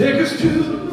Take us to